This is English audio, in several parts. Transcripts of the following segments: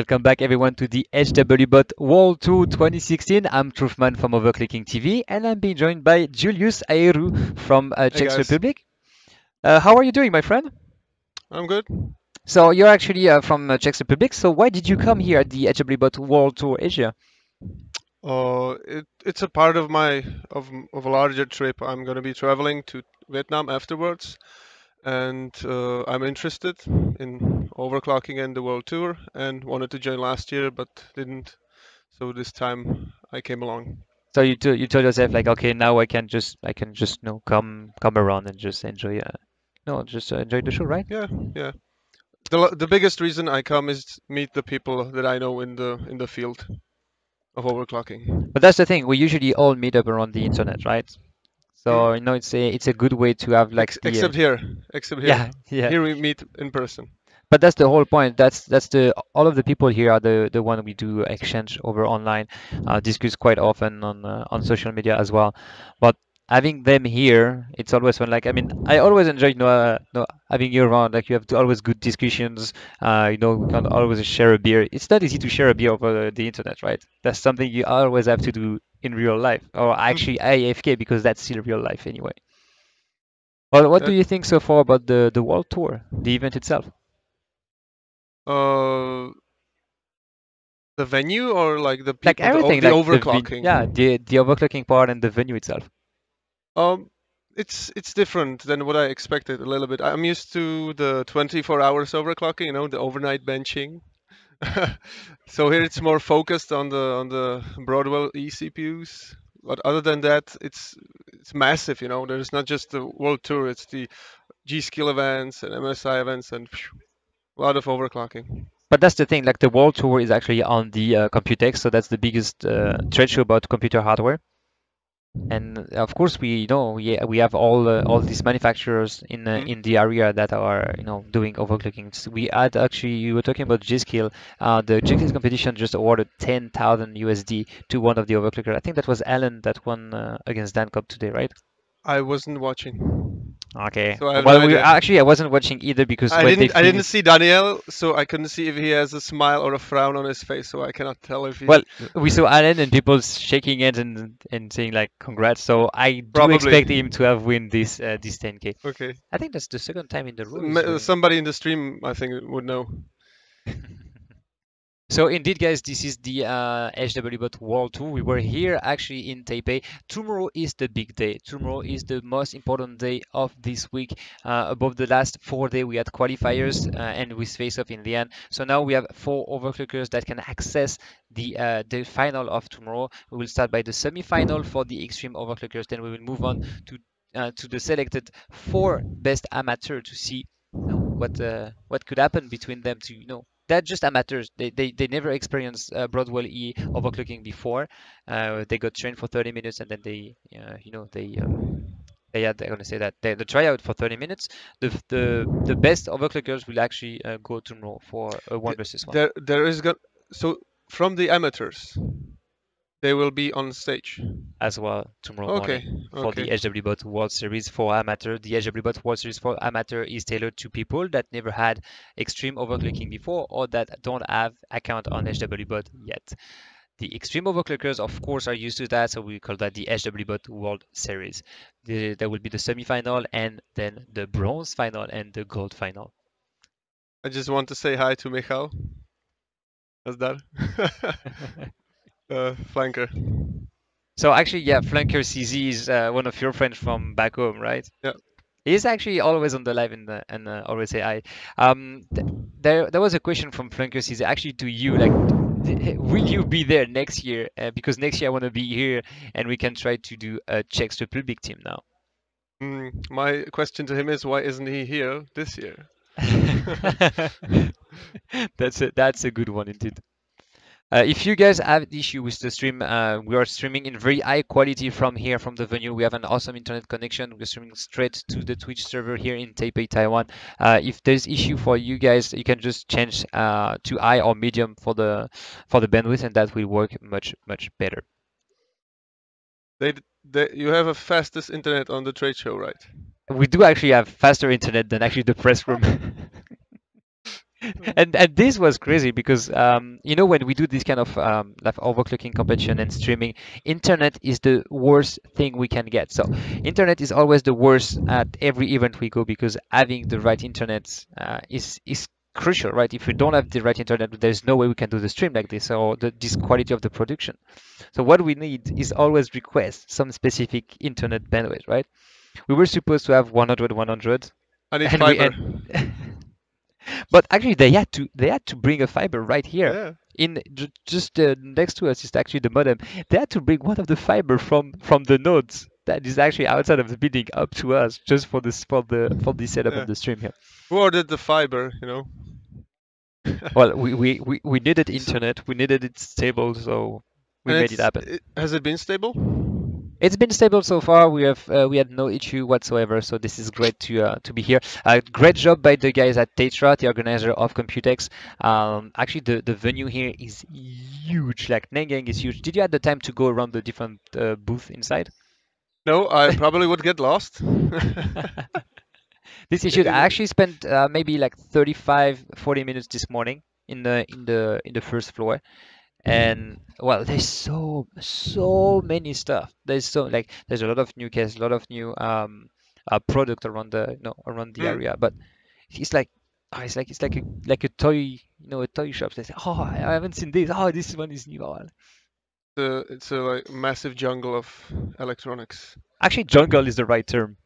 Welcome back everyone to the HWBot World Tour 2016. I'm Trouffman from Overclocking TV and I'm being joined by Julius Aerou from uh, Czech guys. Republic. Uh, how are you doing, my friend? I'm good. So you're actually uh, from uh, Czech Republic. So why did you come here at the HWBot World Tour Asia? Uh, it, it's a part of my of of a larger trip. I'm gonna be traveling to Vietnam afterwards, and uh, I'm interested in overclocking and the world tour, and wanted to join last year but didn't. So this time I came along. So you you told yourself like, okay, now I can just I can just you know come come around and just enjoy uh, no just uh, enjoy the show, right? Yeah, yeah. The the biggest reason I come is meet the people that I know in the in the field of overclocking. But that's the thing. We usually all meet up around the internet, right? So you know it's a it's a good way to have like the, uh, except here, except here. yeah yeah. Here we meet in person. But that's the whole point. That's that's the all of the people here are the the one we do exchange over online, uh, discuss quite often on uh, on social media as well. But having them here, it's always fun. Like I mean, I always enjoy you know, uh, you know having you around. Like you have to always good discussions. Uh, you know, we can always share a beer. It's not easy to share a beer over the internet, right? That's something you always have to do in real life, or actually AFK because that's still real life anyway. Well, what do Uh, you think so far about the the world tour, the event itself? Uh, the venue or like the people, like the everything, the, like the overclocking. yeah, the the overclocking part and the venue itself. Um, it's it's different than what I expected a little bit. I'm used to the 24 hours overclocking, you know, the overnight benching. so here it's more focused on the on the Broadwell-E CPUs. But other than that, it's it's massive. You know, there's not just the world tour; it's the G-Skill events and MSI events and phew, a lot of overclocking. But that's the thing, like the World Tour is actually on the uh, Computex, so that's the biggest uh, trade show about computer hardware. And uh, of course, we you know we we have all uh, all these manufacturers in uh, Mhm. in the area that are you know doing overclocking. So we had actually you were talking about G-Skill. Uh, the G-Skill competition just awarded 10,000 USD to one of the overclockers. I think that was Alan that won uh, against Dancop today, right? I wasn't watching. Okay. So I well, no we actually I wasn't watching either because I didn't. I didn't see Daniel, so I couldn't see if he has a smile or a frown on his face. So I cannot tell if he. Well, we saw Alan and people shaking hands and and saying like congrats. So I do Probably. expect him to have win this uh, this 10k. okay. I think that's the second time in the row. he's Ma- winning. Somebody in the stream, I think, would know. So indeed, guys, this is the uh, HWBot World Tour. We were here actually in Taipei. Tomorrow is the big day. Tomorrow is the most important day of this week. Uh, above the last four day, we had qualifiers uh, and we face off in the end. So now we have four overclockers that can access the uh, the final of tomorrow. We will start by the semi-final for the extreme overclockers. Then we will move on to uh, to the selected four best amateur to see what uh, what could happen between them to you know they're just amateurs. They they, they never experienced uh, Broadwell E overclocking before. Uh, they got trained for 30 minutes and then they uh, you know they um, they had I'm gonna say that they the tryout for 30 minutes. The the the best overclockers will actually uh, go tomorrow for a one versus one. There, there is go- so from the amateurs, they will be on stage. as well tomorrow Okay. morning for the HWBot World Series for Amateur. The HWBot World Series for Amateur is tailored to people that never had extreme overclocking before or that don't have account on HWBot yet. The extreme overclockers, of course, are used to that, so we call that the HWBot World Series. The, there will be the semi-final and then the bronze final and the gold final. I just want to say hi to Michal. That's that. uh, flanker. So actually, yeah, Flanker CZ is uh, one of your friends from back home, right? Yeah. He's actually always on the live and uh, and uh, always say hi. Um, th- there there was a question from Flanker CZ actually to you, like, will you be there next year? Uh, because next year I want to be here and we can try to do a Czech Republic team now. Mm, my question to him is, why isn't he here this year? that's a that's a good one indeed. Uh, if you guys have issue with the stream, uh, we are streaming in very high quality from here, from the venue. We have an awesome internet connection. We're streaming straight to the Twitch server here in Taipei, Taiwan. Uh, if there's issue for you guys, you can just change uh, to high or medium for the for the bandwidth, and that will work much much better. They, they, you have a fastest internet on the trade show, right? We do actually have faster internet than actually the press room. and and this was crazy because um, you know when we do this kind of um, like overclocking competition and streaming, internet is the worst thing we can get. So internet is always the worst at every event we go because having the right internet uh, is is crucial, right? If we don't have the right internet, there's no way we can do the stream like this or the, this quality of the production. So what we need is always request some specific internet bandwidth, right? We were supposed to have 100, 100. I need and fiber. But actually they had to they had to bring a fiber right here Yeah. in ju- just uh, next to us is actually the modem they had to bring one of the fiber from from the nodes that is actually outside of the building up to us just for this for the for the setup Yeah. of the stream here Who ordered the fiber? You know. well we, we we we needed internet we needed it stable so we And made it happen it- has it been stable? It's been stable so far. We have uh, we had no issue whatsoever. So this is great to uh, to be here. Uh, great job by the guys at TAITRA, the organizer of Computex. Um, actually, the the venue here is huge. Like Nangang is huge. Did you have the time to go around the different uh, booth inside? No, I probably would get lost. This issue, I actually spent uh, maybe like 35, 40 minutes this morning in the in the in the first floor, and well, there's so so many stuff. There's so like there's a lot of new cases, a lot of new um uh, product around the you know around the Mm. area, but it's like oh, it's like it's like a like a toy you know a toy shop. They say, oh, I haven't seen this. Oh, this one is new. The, it's a like massive jungle of electronics. Actually, jungle is the right term.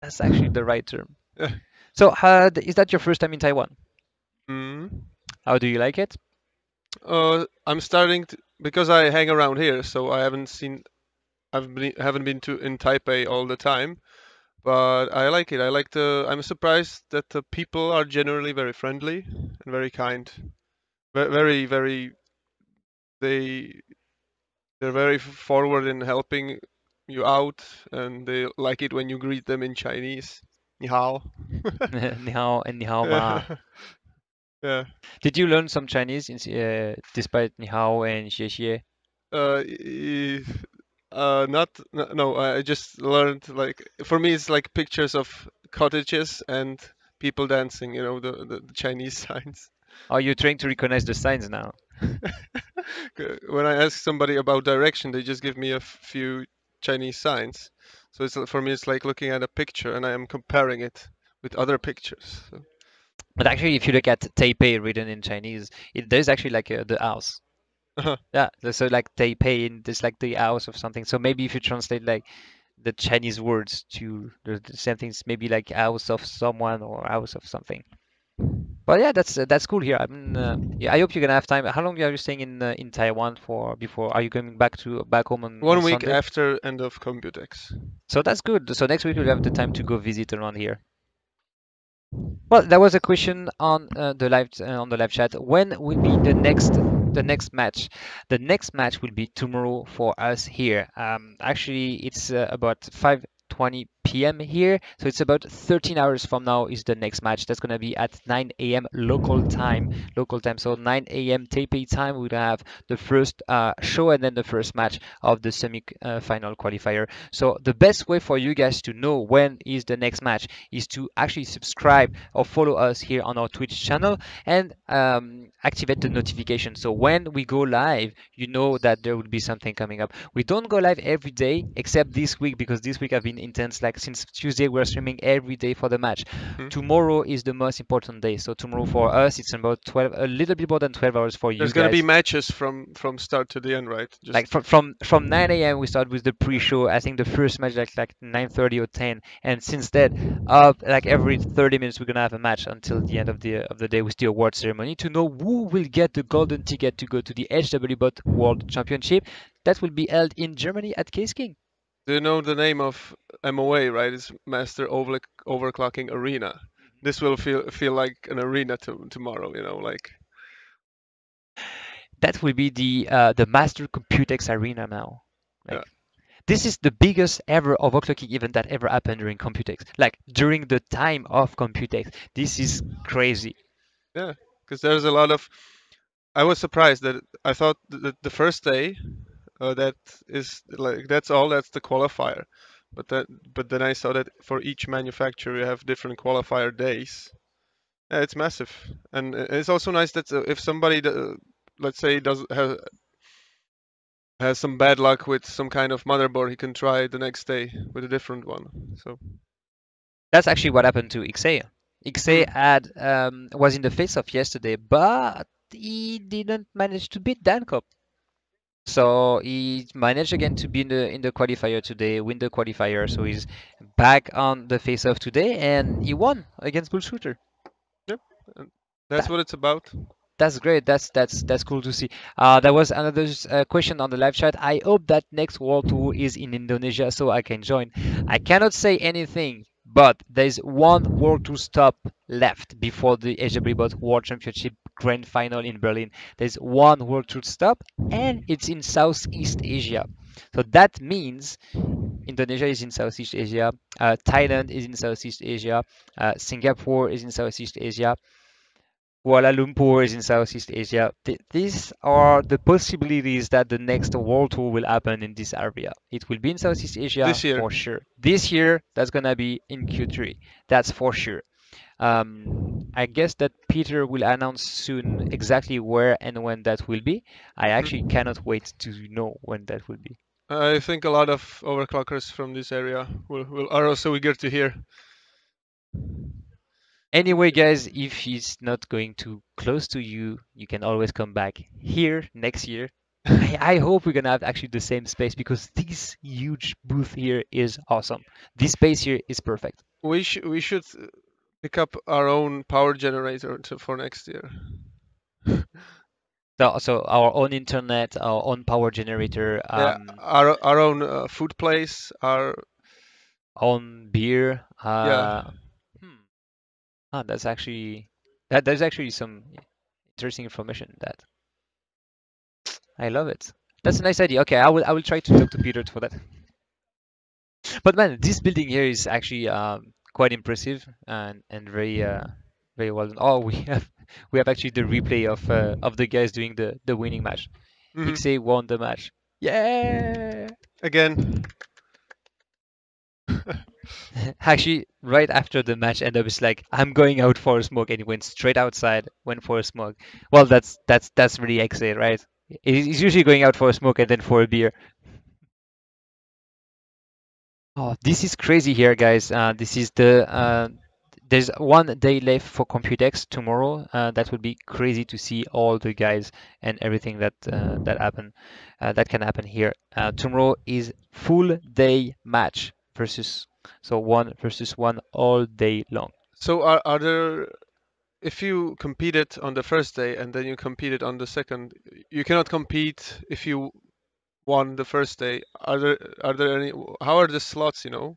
That's actually the right term. Yeah. So, uh, is that your first time in Taiwan? Mm. How do you like it? Uh, I'm starting to because I hang around here, so I haven't seen, I've been haven't been to in Taipei all the time, but I like it. I like the. I'm surprised that the people are generally very friendly and very kind, very very. They they're very forward in helping you out, and they like it when you greet them in Chinese. Ni hao. Ni hao and ni hao ma. yeah. Did you learn some Chinese in, uh, despite Nihao and xie xie? Uh, y- uh, not no, no. I just learned like for me it's like pictures of cottages and people dancing. You know the the, the Chinese signs. Are you trying to recognize the signs now? When I ask somebody about direction, they just give me a few Chinese signs. So it's for me it's like looking at a picture and I am comparing it with other pictures. So, But actually, if you look at Taipei written in Chinese, it, there's actually like uh, the house. Uh-huh. Yeah, so like Taipei, and there's like the house of something. So maybe if you translate like the Chinese words to the, the same things, maybe like house of someone or house of something. But yeah, that's uh, that's cool here. I mean, uh, yeah, I hope you're gonna have time. How long are you staying in uh, in Taiwan for before? Are you coming back to back home on one on week Sunday? after end of Computex. So that's good. So next week we'll have the time to go visit around here. Well, there was a question on uh, the live uh, on the live chat. When will be the next the next match? The next match will be tomorrow for us here. Um, actually, it's uh, about 5:20 p.m. here, so it's about 13 hours from now is the next match. That's gonna be at 9 a.m. local time. Local time. So 9 a.m. Taipei time. We'll have the first uh, show and then the first match of the semi-final qualifier. So the best way for you guys to know when is the next match is to actually subscribe or follow us here on our Twitch channel and um, activate the notification. So when we go live, you know that there will be something coming up. We don't go live every day except this week because this week have been intense. Like since Tuesday, we're streaming every day for the match. Mhm. Tomorrow is the most important day. So tomorrow for us, it's about 12, a little bit more than 12 hours for you There's gonna be matches from from start to the end, right? Just like from from from 9 a.m. we start with the pre-show. I think the first match like like 9:30 or 10, and since then, up like every 30 minutes we're gonna have a match until the end of the of the day with the award ceremony to know who will get the golden ticket to go to the HWBot World Championship. That will be held in Germany at Case King. Do you know the name of MOA, right? It's Master Over Overclocking Arena. This will feel feel like an arena to, tomorrow, you know, like That will be the uh, the Master Computex Arena now. Like, Yeah. This is the biggest ever overclocking event that ever happened during Computex. Like during the time of Computex. This is crazy. Yeah, because there's a lot of. I was surprised that I thought that the first day, uh, that is like that's all. That's the qualifier, but that but then I saw that for each manufacturer you have different qualifier days, Uh, it's massive, and uh, it's also nice that uh, if somebody, uh, let's say, does has has some bad luck with some kind of motherboard, he can try the next day with a different one. So That's actually what happened to XA. XA Hmm. had um, was in the face-off yesterday, but he didn't manage to beat Dancop. So he managed again to be in the in the qualifier today, win the qualifier. So he's back on the face-off today, and he won against Bullshooter. that's That- what it's about. That's great. That's that's that's cool to see. Uh, there was another uh, question on the live chat. I hope that next World Tour is in Indonesia so I can join. I cannot say anything, but there's one World Tour stop left before the HWBot World Championship Grand Final in Berlin. There's one World Tour stop, and it's in Southeast Asia. So that means Indonesia is in Southeast Asia, uh, Thailand is in Southeast Asia, uh, Singapore is in Southeast Asia. Kuala Lumpur is in Southeast Asia. Th- these are the possibilities that the next World Tour will happen in this area. It will be in Southeast Asia This year. for sure. This year, that's gonna be in Q3. That's for sure. Um, I guess that Peter will announce soon exactly where and when that will be. I actually cannot wait to know when that will be. I think a lot of overclockers from this area will, will are also eager to hear. Anyway, guys, if he's not going too close to you, you can always come back here next year. I, I hope we're gonna have actually the same space because this huge booth here is awesome. This space here is perfect. We should we should uh, pick up our own power generator to, for next year. So, so our own internet, our own power generator, yeah, um, our our own uh, food place, our own beer. Uh, hmm. Ah, that's actually that. There's actually some interesting information in that. I love it. That's a nice idea. Okay, I will I will try to talk to Peter for that. But man, this building here is actually um, quite impressive and and very uh, very well done. Oh, we have we have actually the replay of uh, of the guys doing the the winning match. XA won the match. Yeah. again. Actually, right after the match, ended up is like, "I'm going out for a smoke," and he went straight outside, went for a smoke. Well, that's that's that's really XA, right? He's usually going out for a smoke and then for a beer. Oh, this is crazy here, guys. Uh, this is the uh, there's one day left for Computex tomorrow. Uh, that would be crazy to see all the guys and everything that uh, that happen uh, that can happen here. Uh, tomorrow is full day match versus so one versus one all day long. So are are there if you competed on the first day and then you competed on the second, you cannot compete if you won the first day. Are there are there any how are the slots, you know?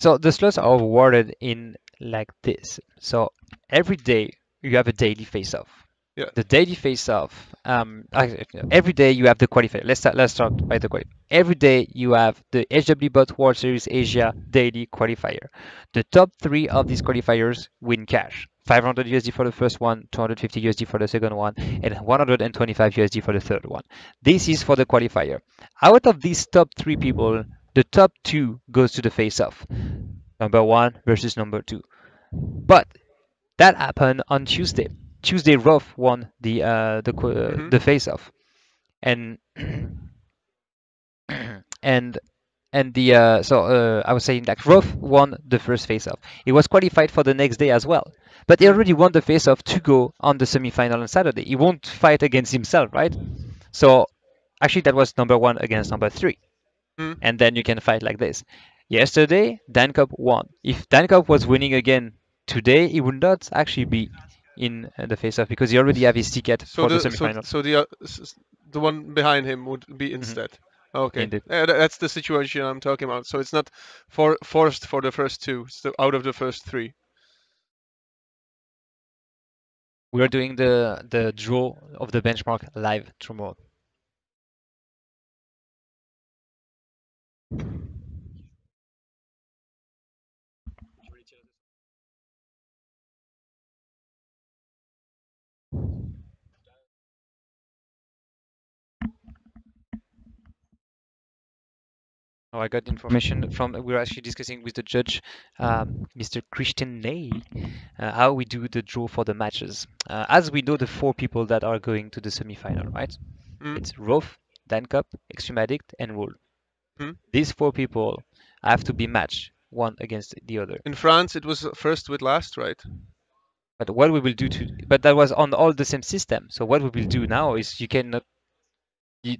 So the slots are awarded in like this. So every day you have a daily face-off. Yeah. The daily face-off. Um, every day you have the qualifier. Let's start. Let's start by the qualifier. Every day you have the HWBot World Series Asia daily qualifier. The top three of these qualifiers win cash. 500 USD for the first one, 250 USD for the second one, and 125 USD for the third one. This is for the qualifier. Out of these top three people, the top two goes to the face-off. Number one versus number two. But that happened on Tuesday. Tuesday, Rauf won the uh, the uh, Mhm. the face-off, and and and the uh, so uh, I was saying that Rauf won the first face-off. He was qualified for the next day as well, but he already won the face-off to go on the semi-final on Saturday. He won't fight against himself, right? So actually, that was number one against number three, Mm. and then you can fight like this. Yesterday, Dan Dancop won. If Dan Dancop was winning again today, he would not actually be in uh, the face-off because he already have his ticket So for the the semi-final. so the uh, the one behind him would be instead. Okay, Indeed. Yeah, uh, that's the situation I'm talking about. So it's not for forced for the first two. It's the, out of the first three. We are doing the the draw of the benchmark live tomorrow. Oh, I got information from we were actually discussing with the judge, um, Mr. Christian Ney, uh, how we do the draw for the matches. Uh, as we know, the four people that are going to the semi-final, right? Mm. It's Rauf, Dan Cup, Extreme Addict, and Rule. Mm. These four people have to be matched one against the other. In France, it was first with last, right? But what we will do to, but that was on all the same system. So what we will do now is you cannot,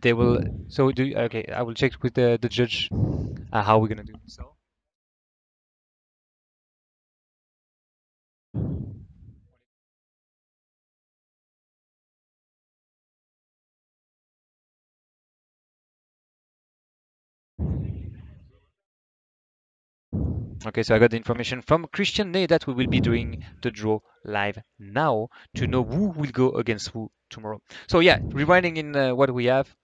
they will. So do okay. I will check with the the judge uh, how we're gonna do. So. Okay, so I got the information from Christian Ney that we will be doing the draw live now to know who will go against who tomorrow. So yeah, rewinding in uh, what we have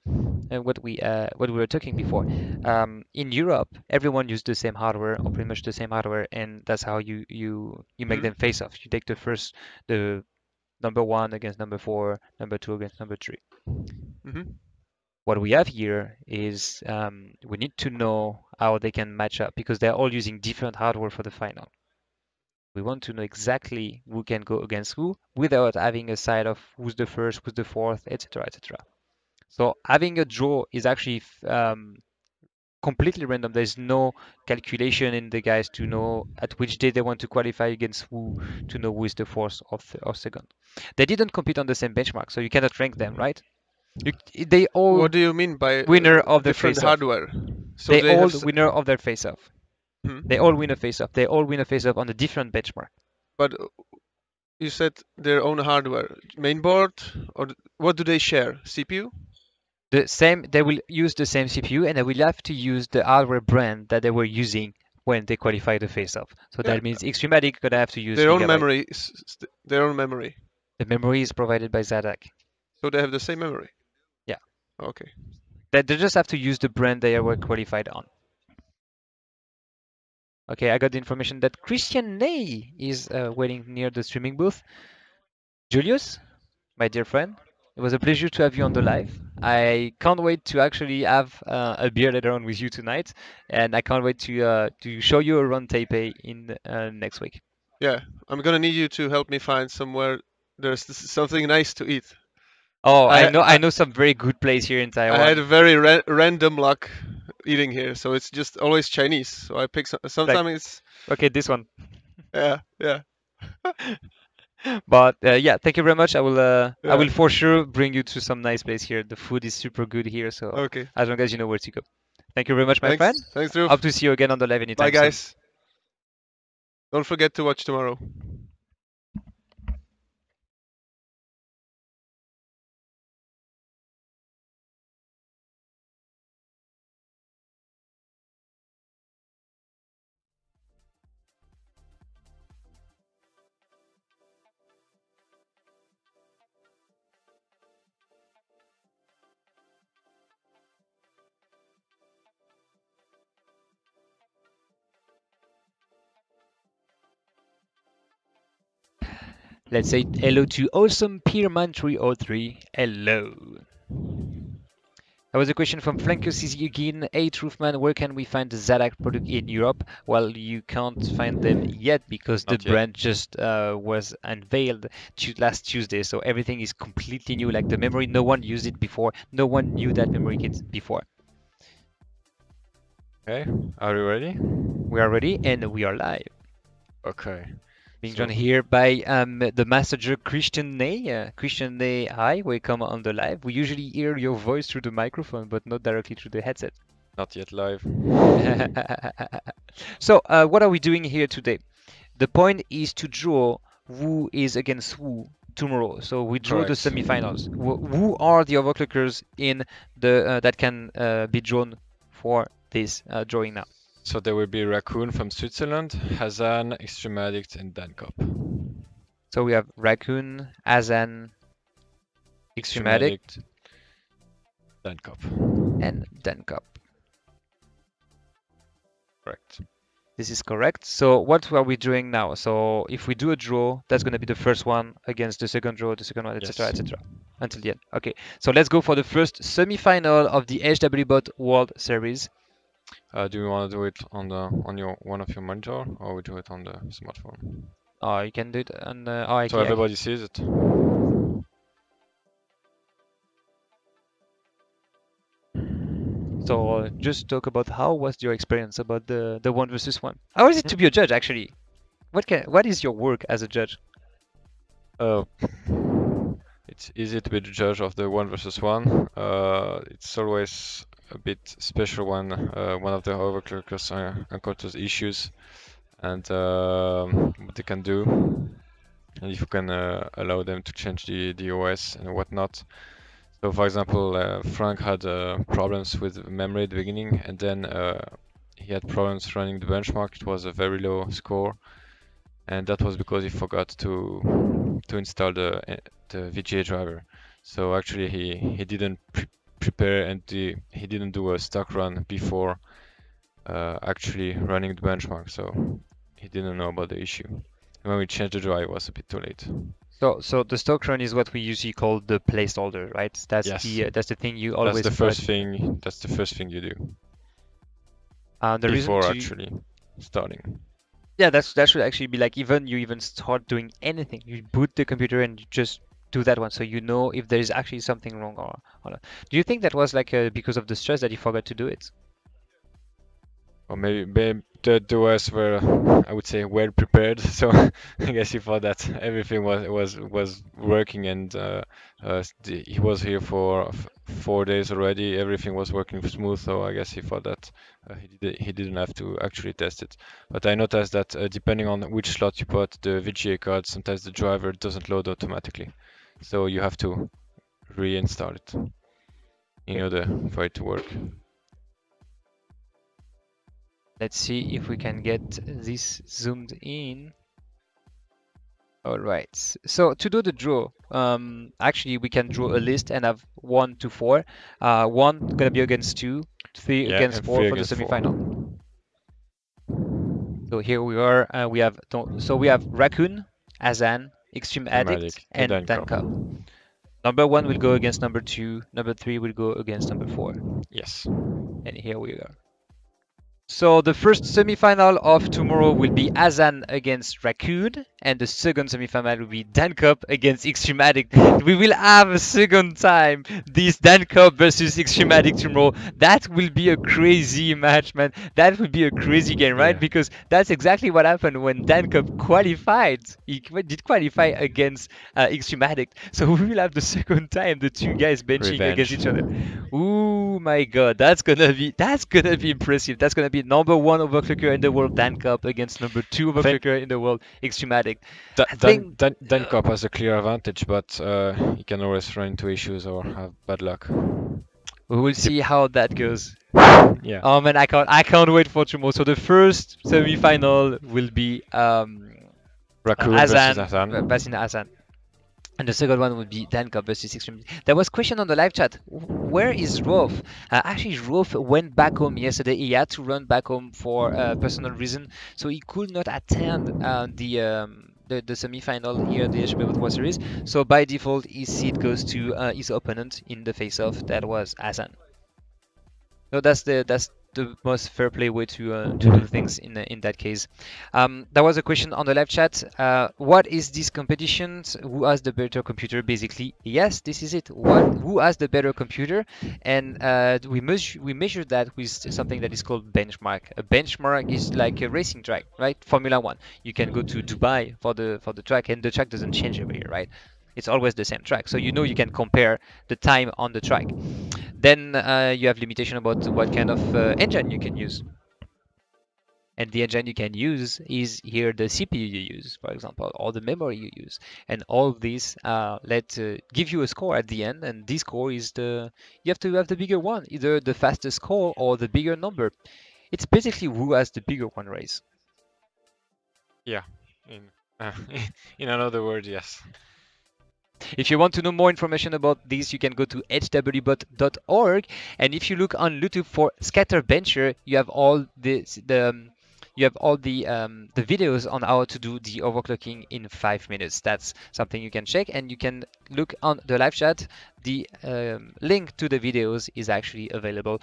and what we uh, what we were talking before. Um, in Europe, everyone used the same hardware or pretty much the same hardware, and that's how you you you make Mhm. them face off. You take the first the number one against number four, number two against number three. hmm What we have here is um, we need to know how they can match up because they're all using different hardware for the final. We want to know exactly who can go against who without having a side of who's the first, who's the fourth, etc., etc. So having a draw is actually um, completely random. There's no calculation in the guys to know at which day they want to qualify against who to know who is the fourth or, th- or second. They didn't compete on the same benchmark, so you cannot rank them, right? You, they all What do you mean by uh, winner of the different hardware? So they, they all s- winner of their face-off. Hmm. They all win a face-off. They all win a face-off on a different benchmark. But uh, you said their own hardware, mainboard, or what do they share? CPU? The same. They will use the same CPU, and they will have to use the hardware brand that they were using when they qualify the face-off. So Yeah. that means Xtreme Addict gonna have to use Their own memory, their own memory. The memory is provided by Zadak. So they have the same memory. Yeah. Okay. They, they just have to use the brand they were qualified on. Okay, I got the information that Christian Ney is uh, waiting near the streaming booth. Julius, my dear friend, it was a pleasure to have you on the live. I can't wait to actually have uh, a beer later on with you tonight, and I can't wait to uh, to show you around Taipei in uh, next week. Yeah, I'm gonna need you to help me find somewhere there's something nice to eat. Oh, I, I- know I, I- know some very good place here in Taiwan. I had a very ra- random luck eating here, so it's just always Chinese. So I pick some. Sometimes it's Okay, this one. yeah, yeah. But uh, yeah, thank you very much. I will uh, I will for sure bring you to some nice place here. The food is super good here, so Okay. as long as you know where to go. Thank you very much, my Thanks. friend. Thanks, Drew. Hope to see you again on the live anytime Bye, soon. guys. Don't forget to watch tomorrow. Let's say hello to awesome Peerman 303. Hello. That was a question from Flanker CZ again. Hey Trouffman, where can we find the Zadak product in Europe? Well, you can't find them yet because the yet. brand just uh, was unveiled last Tuesday. So everything is completely new. Like the memory, no one used it before. No one knew that memory kit before. Okay, are you ready? We are ready and we are live. Okay. Being joined here by um, the messenger Christian Ney. Uh, Christian Ney, hi, welcome on the live. We usually hear your voice through the microphone, but not directly through the headset. Not yet live. so, uh, what are we doing here today? The point is to draw who is against who tomorrow. So we draw the Correct. semifinals. Who are the overclockers in the uh, that can uh, be drawn for this uh, drawing now? So there will be Raccoon from Switzerland, Hazzan, Extreme Addict, and Dancop. So we have Raccoon, Azan, Extreme Addict, Dancop. and Dancop. Correct. This is correct. So what are we doing now? So if we do a draw, that's going to be the first one against the second draw, the second one, etc., Yes. etc. Until the end. Okay. So let's go for the first semi-final of the HWBot World Series. Uh, do you want to do it on the on your one of your monitor, or we do it on the smartphone? Oh, you can do it on. Uh, oh, I So can- everybody sees it. So uh, just talk about how was your experience about the the one versus one. How is it to be a judge actually? What can what is your work as a judge? Uh, it's easy to be the judge of the one versus one. Uh, it's always a bit special when uh, one of the overclockers uh, encounters issues and um what they can do, and if you can uh, allow them to change the, the OS and whatnot. So, for example, uh, Frank had problems with memory at the beginning, and then he had problems running the benchmark. It was a very low score, and that was because he forgot to to install the the VGA driver. So actually, he he didn't pre prepare and the, he didn't do a stock run before uh, actually running the benchmark. So he didn't know about the issue. When we changed the drive, it was a bit too late. So so the stock run is what we usually call the placeholder, right? That's Yes. the uh, that's the thing you always That's the first thing. That's the first thing you do Uh, the reason before to- actually starting. Yeah, that's that should actually be like even you even start doing anything, you boot the computer and you just do that one, so you know if there is actually something wrong or, or not. Do you think that was like uh, because of the stress that you forgot to do it? Or maybe, maybe the, the were, I would say, well prepared. So I guess he thought that everything was was was working, and uh, uh, he was here for four days already. Everything was working smooth. So I guess he thought that uh, he did, he didn't have to actually test it. But I noticed that uh, depending on which slot you put the VGA card, sometimes the driver doesn't load automatically. So you have to reinstall it in order for it to work. Let's see if we can get this zoomed in. All right. So to do the draw, um, actually we can draw a list and have one to four. Uh, one gonna be against two, three Yeah, against four three for the against four. semifinal. So here we are. Uh, we have don't- so we have Raccoon, Azan, Extreme Addict, Addict, and and Danko. Danko. Number one will go against number two. Number three will go against number four. Yes. And here we are. So the first semi-final of tomorrow will be Azan against Raccoon, and the second semi-final will be Dancop against Extreme Addict. We will have a second time this Dancop versus Extreme Addict tomorrow. That will be a crazy match, man. That will be a crazy game, right? Yeah. Because that's exactly what happened when Dancop qualified. He did qualify against uh, Extreme Addict. So we will have the second time the two guys benching against each other. Ooh my god, that's gonna be that's gonna be impressive. That's gonna be number one overclocker in the world, Dancop against number two overclocker in the world, Extreme Addict. Da- I Dan, think- Dan, Dancop has a clear advantage, but uh, he can always run into issues or have bad luck. We will see how that goes. Yeah. Oh man, I can't I can't wait for tomorrow. So the first semi-final will be um Raccoon Azan, versus uh, Basin Azan. And the second one would be Dancop versus Extreme. There was question on the live chat. Where is Rauf? Uh, actually, Rauf went back home yesterday. He had to run back home for uh, personal reason, so he could not attend uh, the um, the, the semi-final here, the HBO World Series. So by default, his seat goes to uh, his opponent in the face-off. That was Azan. No, that's the that's the most fair play way to uh, to do things in uh, in that case. Um, there was a question on the live chat. Uh, what is this competition? Who has the better computer? Basically, yes, this is it. What who has the better computer? And uh, we measure we measure that with something that is called benchmark. A benchmark is like a racing track, right? Formula One. You can go to Dubai for the for the track, and the track doesn't change every year, right? It's always the same track, so you know you can compare the time on the track. Then uh, you have limitation about what kind of uh, engine you can use. And the engine you can use is here the CPU you use, for example, or the memory you use. And all these uh, let uh, give you a score at the end, and this score is the you have to have the bigger one, either the fastest score or the bigger number. It's basically who has the bigger one race. Yeah, in, uh, in another word, yes. If you want to know more information about this, you can go to hwbot.org. And if you look on YouTube for SkatterBencher, you have all this, the um, you have all the um, the videos on how to do the overclocking in five minutes. That's something you can check, and you can look on the live chat. The um, link to the videos is actually available.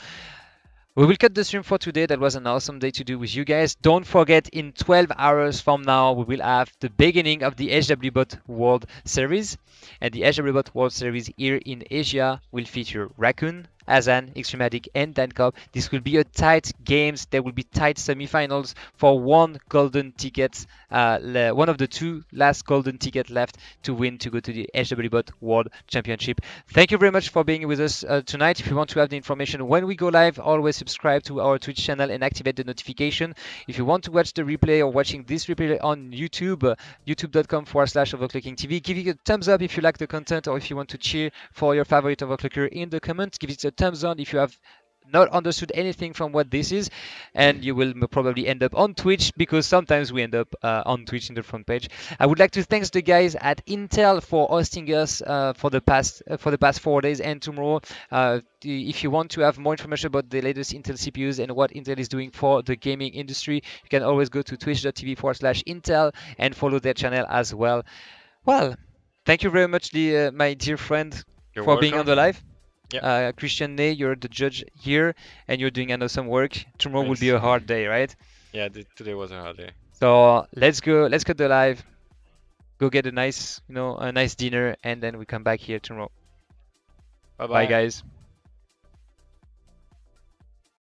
We will cut the stream for today. That was an awesome day to do with you guys. Don't forget, in 12 hours from now, we will have the beginning of the HWBot World Series. And the HWBot World Series here in Asia will feature Raccoon, Azan, Extreme Addict, and Dancop. This will be a tight games. There will be tight semifinals for one golden ticket, uh, one of the two last golden ticket left to win to go to the HWBot World Championship. Thank you very much for being with us uh, tonight. If you want to have the information when we go live, always subscribe to our Twitch channel and activate the notification. If you want to watch the replay or watching this replay on YouTube, uh, youtube.com forward slash overclocking TV, give it a thumbs up if you like the content or if you want to cheer for your favorite overclocker in the comments. Give it a thumbs zone if you have not understood anything from what this is and you will probably end up on twitch because sometimes we end up uh, on twitch in the front page. I would like to thank the guys at intel for hosting us uh, for the past uh, for the past four days and tomorrow. Uh, if you want to have more information about the latest intel cpus and what intel is doing for the gaming industry you can always go to twitch.tv forward slash intel and follow their channel as well. Well thank you very much the, uh, my dear friend You're for being on the live yeah. uh, Christian Ney, you're the judge here, and you're doing an awesome work. Tomorrow will be a hard day, right? Yeah, today was a hard day. So let's go. Let's cut the live. Go get a nice, you know, a nice dinner, and then we come back here tomorrow. Bye Bye, guys.